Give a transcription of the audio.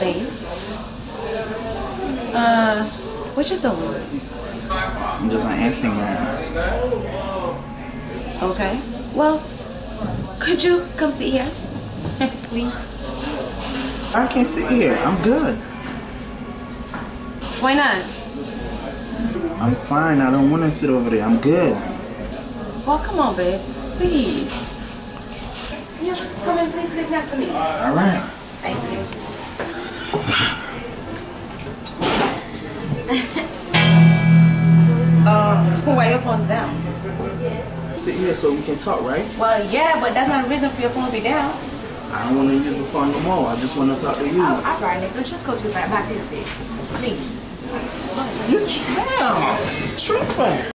thing. Uh, what you doing? I'm just on Instagram. Okay. Well, could you come sit here, please? I can't sit here. I'm good. Why not? I'm fine. I don't want to sit over there. I'm good. Well, come on, babe. Please. Come in, please sit next to me? All right. uh, why your phone's down? Sit here so we can talk, right? Well, yeah, but that's not a reason for your phone to be down. I don't want to use the phone no more. I just want to talk to you. Oh, all right, nigga, just go to the back, back to the seat. Please. You damn tripping.